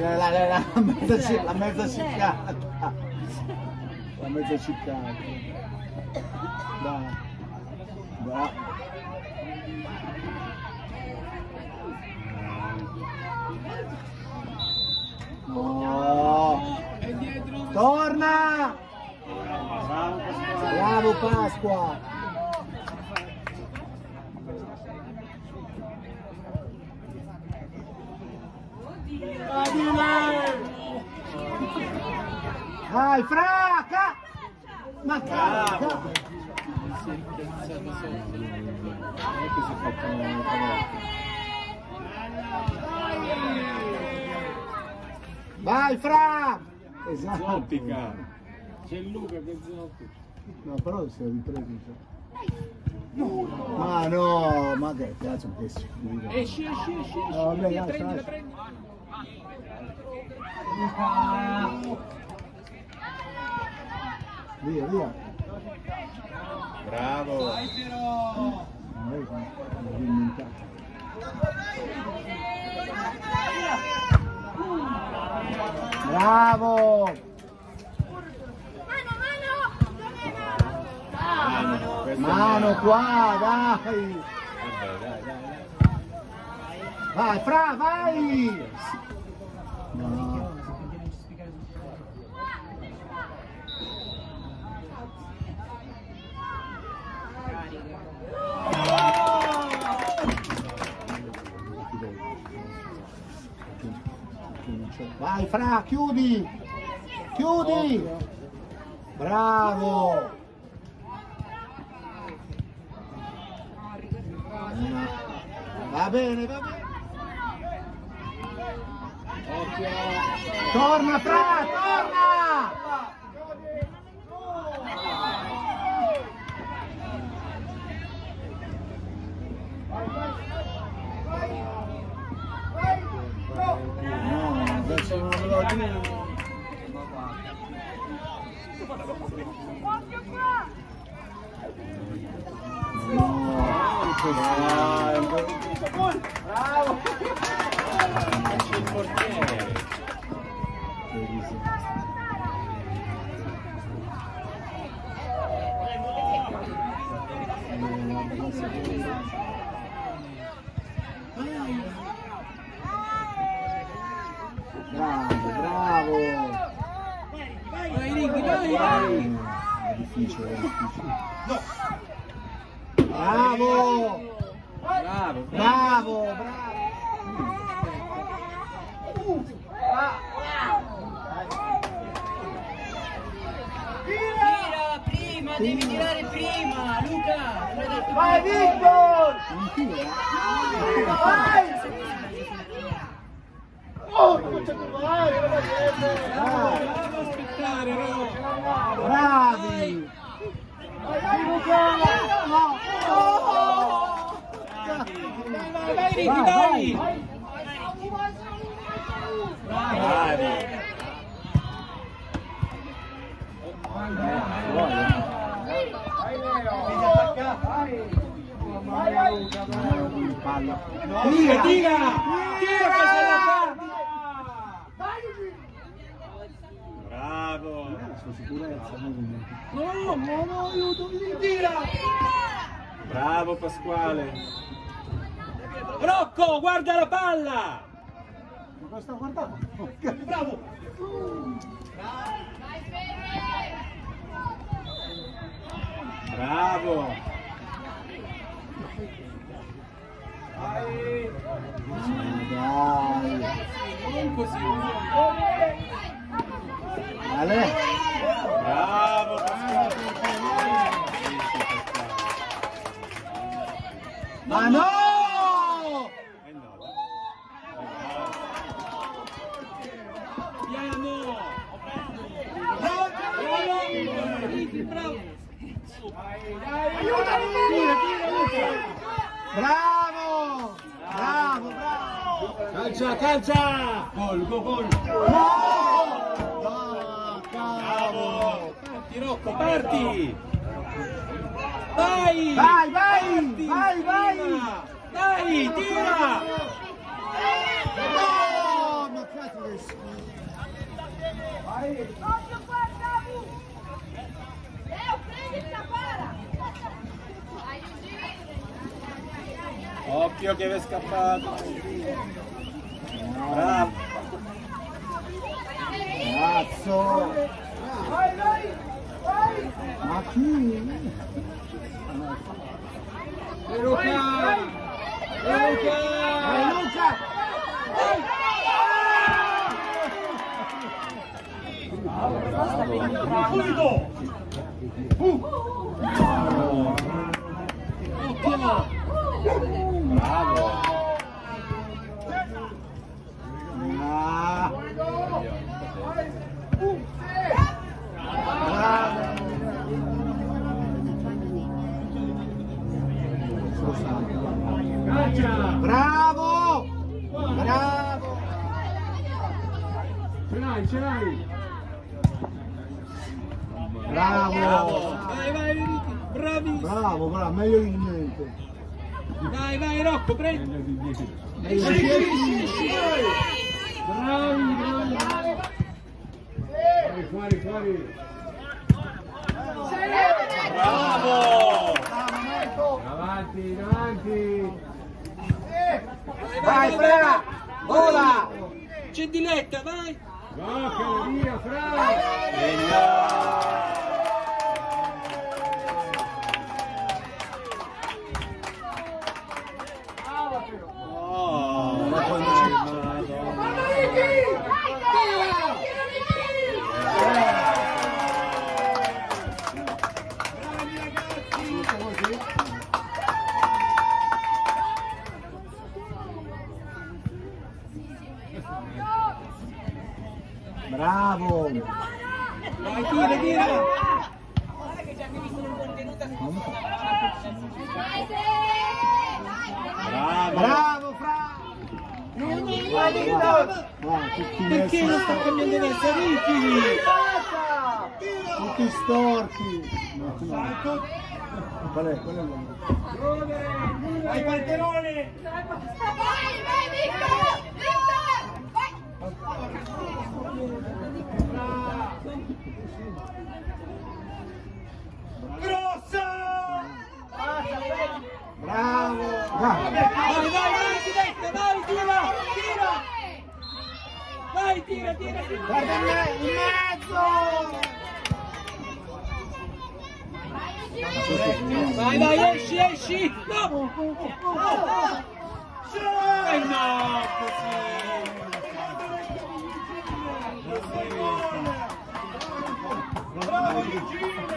La, la, la, la mezza ciccata. La mezza ciccata. No. Torna! Bravo Pasqua! Vai, fraca! Ma cazzo! Non è che si fa come Vai, fra! Esatto. Zottica. C'è Luca che zottica. No, però si è ripreso. cioè. Ma no, ma che cazzo che schifo. Esci, esci, esci, esci. No, vabbè, lascia, prendila, lascia. Prendila. Via, via. Bravo. Non è che l'ho inventato. Bravo! Mano, questa è Mano qua, dai! Vabbè, dai, dai, dai. Vai, fra, vai! Vai, fra, chiudi! Chiudi! Bravo! Va bene, va bene. Torna, fra, torna! No, adesso non È difficile, è difficile. Bravo! Bravo, Bravo, bravo! Tira prima, devi tirare prima, Luca! Vai. Victor! Vai! Bravi! Vai Luca! No! Vai, vai Ricky, vai! Bravi. Vai, Tira, tira! Tira Sua sicurezza, non No, no, no, aiuto, tira! Bravo Pasquale. Rocco, guarda la palla! Ma cosa sta guardando? Bravo! Bravo. Dai! Non così! Ale! Bravo Pasquale. Ma no! Eh no. Andiamo! Bravo! Bravo! Bravo! Tira, tira! Bravo! Bravo, bravo! Calcia, calcia! Gol, gol, gol! No, cavolo! Parti, Rocco, parti! Vai! Vai, vai! Parti! Vai, vai! Dai, tira! No, ma cazzo che schifo! Occhio qua, Samu! Leo, prendila, para! Occhio che è scappato! Bravo! Cazzo! Ma chi? E Luca! E Luca! Vai Luca! Bravo! Bravo! Bravo! Ce l'hai, ce l'hai! Bravo! Vai, vai, Ricky! Bravissimo! Bravo, bravo, meglio di niente. Vai, vai, Rocco, prendi! Meglio Esci, di esci, niente. esci! Bravi, bravi! Fuori, fuori, fuori! Bravo! Bravo, Marco! Avanti, avanti! Vai, Fra! Vola! C'è Diletta, vai! Giocala, via, Fra! Oh, ma quando Bravo! Vai, tira, tira! Bravo! Bravo, Fra! Guarda, tutti Perché non sta cambiando verso Ricky? tutti storti. Qual è? Qual è il Vai, Panterone! Vai, vai, Victor! Victor! Grosso! Bravo! Vai, vai, vai, dai, sinistra, dai, tira, tira! Dai, tira, tira, tira! Vai, vai, esci, esci! No! Oh, oh, oh, oh. Sì! No, così! Bravo, Didi!